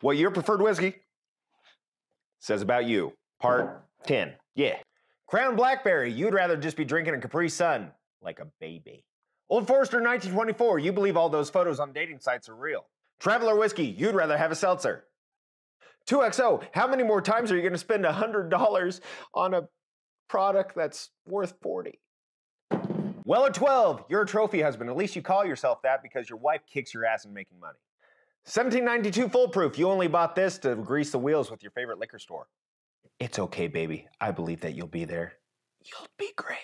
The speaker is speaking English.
What your preferred whiskey says about you. Part mm-hmm. 10. Yeah. Crown Blackberry, you'd rather just be drinking a Capri Sun like a baby. Old Forester 1924, you believe all those photos on dating sites are real. Traveller Whiskey, you'd rather have a seltzer. 2XO, how many more times are you going to spend $100 on a product that's worth 40? Weller 12, you're a trophy husband. At least you call yourself that because your wife kicks your ass in making money. 1792 Full Proof, you only bought this to grease the wheels with your favorite liquor store. It's okay, baby. I believe that you'll be there. You'll be great.